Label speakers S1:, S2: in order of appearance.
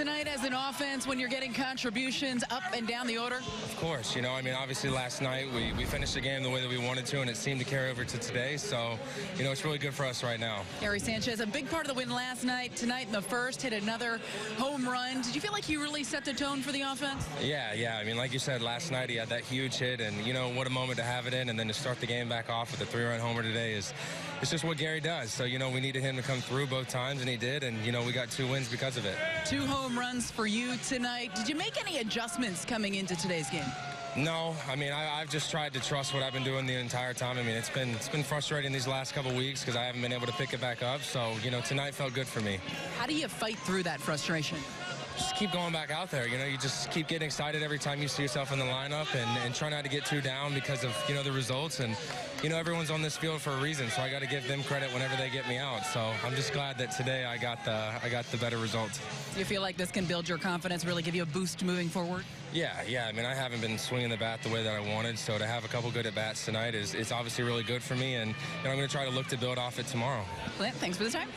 S1: tonight as an offense when you're getting contributions up and down the order?
S2: Of course, you know, I mean, obviously last night we, we finished the game the way that we wanted to, and it seemed to carry over to today. So, you know, it's really good for us right now.
S1: Gary Sanchez, a big part of the win last night. Tonight in the first, hit another home run. Did you feel like you really set the tone for the offense?
S2: Yeah, yeah. I mean, like you said, last night he had that huge hit, and, you know, what a moment to have it in, and then to start the game back off with a three-run homer today is it's just what Gary does. So, you know, we needed him to come through both times, and he did, and, you know, we got two wins because of it.
S1: Two home runs for you tonight. Did you make any adjustments coming into today's game?
S2: No, I mean I, have just tried to trust what I've been doing the entire time. I mean it's been it's been frustrating these last couple weeks because I haven't been able to pick it back up. So you know tonight felt good for me.
S1: How do you fight through that frustration?
S2: Just keep going back out there. You know, you just keep getting excited every time you see yourself in the lineup and, and try not to get too down because of, you know, the results. And, you know, everyone's on this field for a reason, so I got to give them credit whenever they get me out. So I'm just glad that today I got the, I got the better result.
S1: Do you feel like this can build your confidence, really give you a boost moving forward?
S2: Yeah, yeah. I mean, I haven't been swinging the bat the way that I wanted, so to have a couple good at bats tonight is it's obviously really good for me, and know, I'm going to try to look to build off it tomorrow.
S1: Clint, thanks for the time.